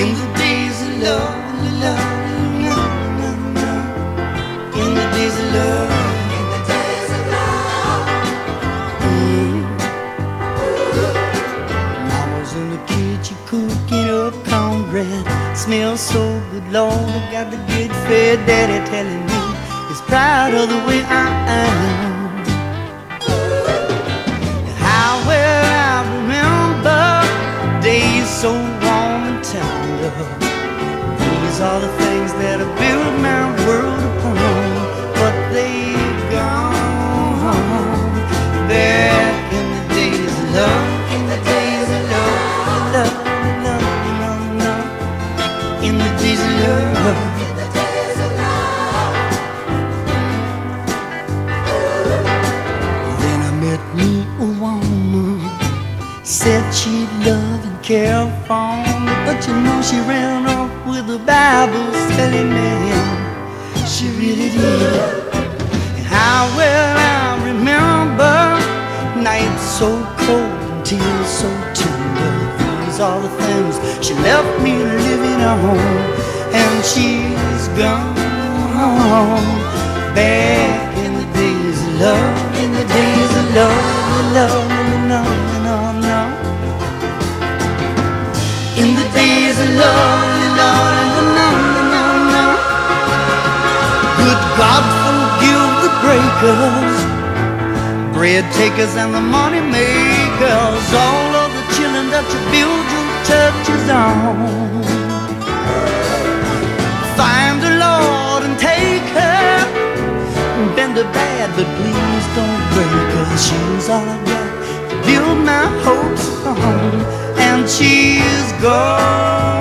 In the days of lonely love. In the days of love. Mm. Cooking up cornbread smells so good, Lord. I got the good fed daddy telling me he's proud of the way I am. How well I remember days so these are the things that I built my world upon, but they've gone. Back in the days of love, in the days of love, love, love, love, love, in the days of love. Then I met me a woman. Said she'd love and care for But you know she ran off with the Bible telling me She really did. And how well I remember Nights so cold and tears so tender These are the things she left me living on. And she's gone home. Back in the days of love In the days of love, love, love, Days of love, love, love, love, love Good God forgive the breakers Bread takers and the money makers. All of the children that you build your churches on. Find the Lord and take her. Bend her bad, but please don't break her. She's all I got. Build my hopes on And she's gone